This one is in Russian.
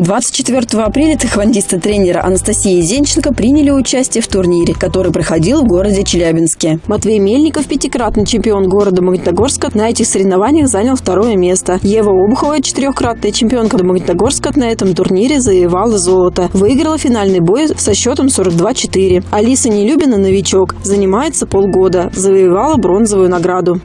24 апреля тхэквондисты тренера Анастасии Зенченко приняли участие в турнире, который проходил в городе Челябинске. Матвей Мельников, пятикратный чемпион города Магнитогорска, на этих соревнованиях занял второе место. Ева Обухова, четырехкратная чемпионка Магнитогорска, на этом турнире завоевала золото. Выиграла финальный бой со счетом 42-4. Алиса Нелюбина, новичок, занимается полгода, завоевала бронзовую награду.